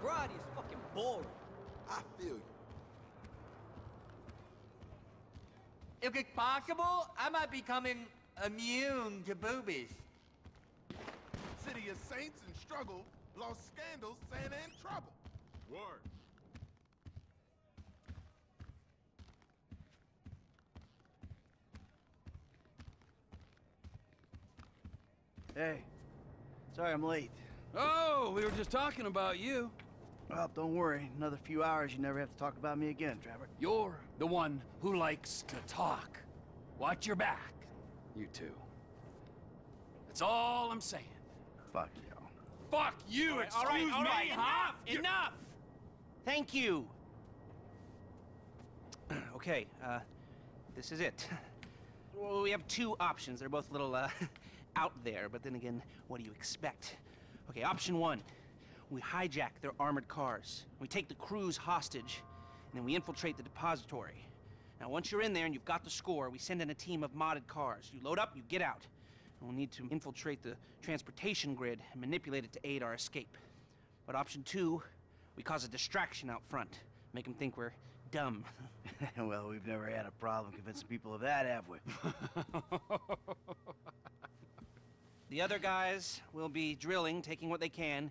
Sobriety is fucking boring. I feel you. If it's possible, I might be becoming immune to boobies. City of saints and struggle, lost scandals, Santa in trouble. Word. Hey, sorry I'm late. Oh, we were just talking about you. Well, don't worry. Another few hours, you never have to talk about me again, Trevor. You're the one who likes to talk. Watch your back, you two. That's all I'm saying. Fuck you. Fuck you, All right, excuse all right, all right, me, huh? enough, enough! Thank you. okay, uh, this is it. Well, we have two options. They're both a little, uh, out there, but then again, what do you expect? Okay, option one. We hijack their armored cars. We take the crews hostage, and then we infiltrate the depository. Now, once you're in there and you've got the score, we send in a team of modded cars. You load up, you get out. And we'll need to infiltrate the transportation grid and manipulate it to aid our escape. But option two, we cause a distraction out front. Make them think we're dumb. well, we've never had a problem convincing people of that, have we? The other guys will be drilling, taking what they can.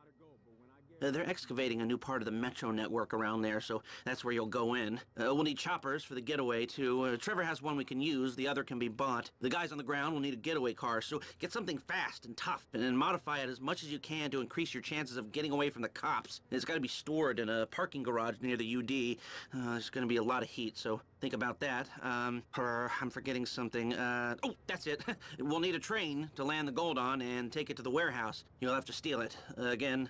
They're excavating a new part of the metro network around there, so that's where you'll go in. Uh, we'll need choppers for the getaway, too. Uh, Trevor has one we can use, the other can be bought. The guys on the ground will need a getaway car, so get something fast and tough, and modify it as much as you can to increase your chances of getting away from the cops. It's got to be stored in a parking garage near the UD. Uh, there's going to be a lot of heat, so think about that. Um, I'm forgetting something. Uh, oh, that's it. we'll need a train to land the gold on and take it to the warehouse. You'll have to steal it. Uh, again,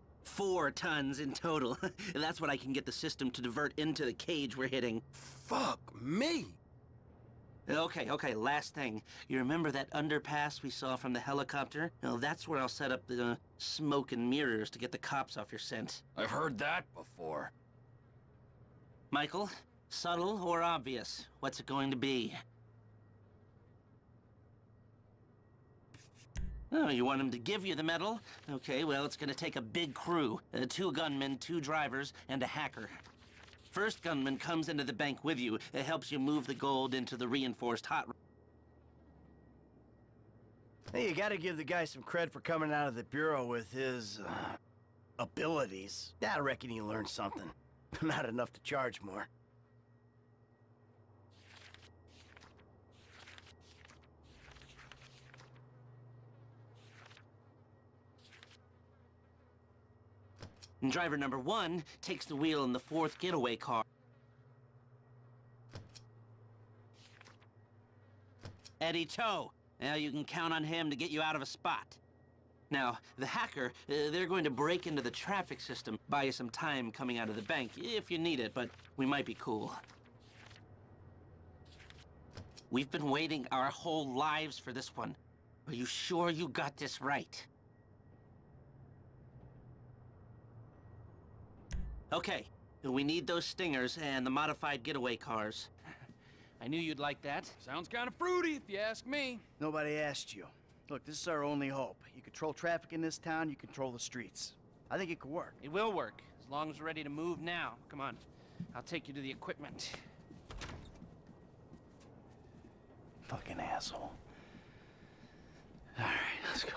Four tons in total. That's what I can get the system to divert into the cage we're hitting. Fuck me. Okay, okay, last thing. You remember that underpass we saw from the helicopter? Well, that's where I'll set up the uh, smoke and mirrors to get the cops off your scent. I've heard that before. Michael, subtle or obvious? What's it going to be? Oh, you want him to give you the medal? Okay, well, it's gonna take a big crew. Uh, two gunmen, two drivers, and a hacker. First gunman comes into the bank with you. It helps you move the gold into the reinforced hot... Hey, you gotta give the guy some cred for coming out of the Bureau with his, uh, abilities. I reckon he learned something. Not enough to charge more. And driver number one takes the wheel in the fourth getaway car. Eddie Toh. Now you can count on him to get you out of a spot. Now, the hacker, uh, they're going to break into the traffic system, buy you some time coming out of the bank, if you need it, but we might be cool. We've been waiting our whole lives for this one. Are you sure you got this right? Okay, we need those stingers and the modified getaway cars. I knew you'd like that. Sounds kind of fruity, if you ask me. Nobody asked you. Look, this is our only hope. You control traffic in this town, you control the streets. I think it could work. It will work, as long as we're ready to move now. Come on, I'll take you to the equipment. Fucking asshole. All right, let's go.